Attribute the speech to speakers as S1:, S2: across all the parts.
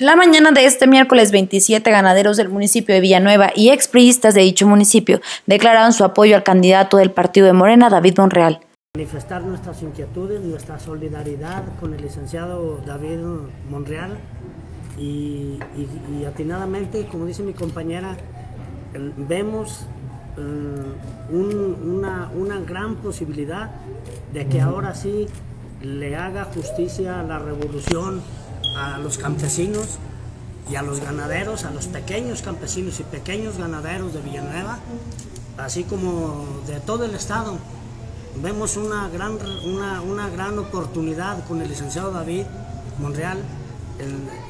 S1: La mañana de este miércoles 27 ganaderos del municipio de Villanueva y expriistas de dicho municipio declararon su apoyo al candidato del partido de Morena, David Monreal.
S2: Manifestar nuestras inquietudes, nuestra solidaridad con el licenciado David Monreal y, atinadamente, como dice mi compañera, vemos eh, una, una gran posibilidad de que ahora sí le haga justicia a la revolución a los campesinos y a los ganaderos, a los pequeños campesinos y pequeños ganaderos de Villanueva, así como de todo el estado. Vemos una gran, una, gran oportunidad con el licenciado David Monreal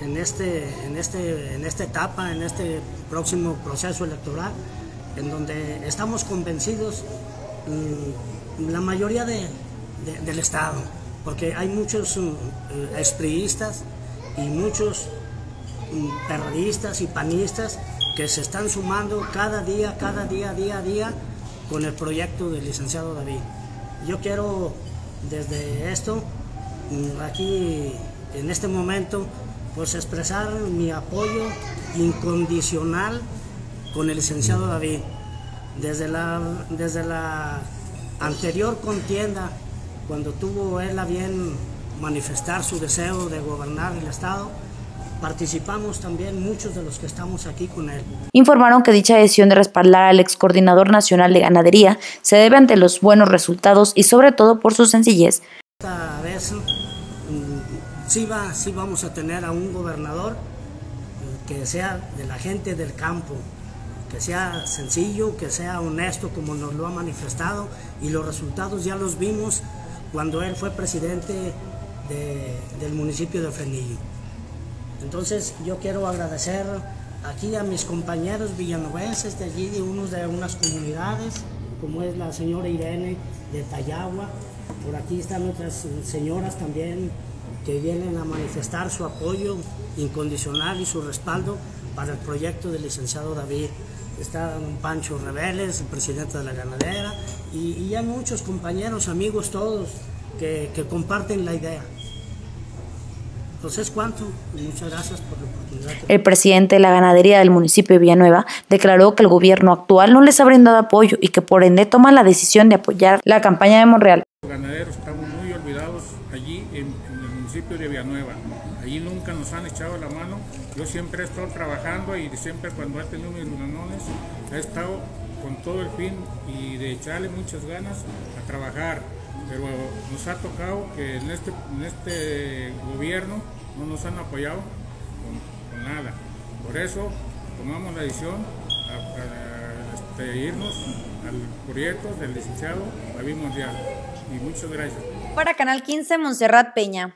S2: en, este, en, este, en esta etapa, en este próximo proceso electoral, en donde estamos convencidos mm, la mayoría del Estado, porque hay muchos uh, expriistas y muchos periodistas y panistas que se están sumando cada día, cada día, día a día con el proyecto del licenciado David. Yo quiero desde esto, mm, aquí en este momento, pues expresar mi apoyo incondicional con el licenciado David. Desde la, desde la anterior contienda, cuando tuvo él a bien manifestar su deseo de gobernar el Estado, participamos también muchos de los que estamos aquí con él.
S1: Informaron que dicha decisión de respaldar al ex coordinador nacional de ganadería se debe ante los buenos resultados y sobre todo por su sencillez.
S2: Esta vez mm, sí, va, sí vamos a tener a un gobernador eh, que sea de la gente del campo, que sea sencillo, que sea honesto como nos lo ha manifestado y los resultados ya los vimos cuando él fue presidente del municipio de Frenillo. Entonces yo quiero agradecer aquí a mis compañeros villanovenses de allí, de unos de unas comunidades, como es la señora Irene de Tayagua. Por aquí están otras señoras también que vienen a manifestar su apoyo incondicional y su respaldo para el proyecto del licenciado David. Está don Pancho Reveles, el presidente de la ganadera, y, hay muchos compañeros, amigos todos, que comparten la idea. Entonces, ¿cuánto? Muchas gracias por la oportunidad.
S1: El presidente de la ganadería del municipio de Villanueva declaró que el gobierno actual no les ha brindado apoyo y que por ende toma la decisión de apoyar la campaña de Monreal.
S3: Los ganaderos estamos muy olvidados allí en, el municipio de Villanueva. Allí nunca nos han echado la mano. Yo siempre he estado trabajando y siempre cuando he tenido mis ganones he estado con todo el fin y de echarle muchas ganas a trabajar pero nos ha tocado que en este, en este gobierno no nos han apoyado con, nada. Por eso tomamos la decisión de este, irnos al proyecto del licenciado David Mundial. Y muchas gracias.
S1: Para Canal 15, Montserrat Peña.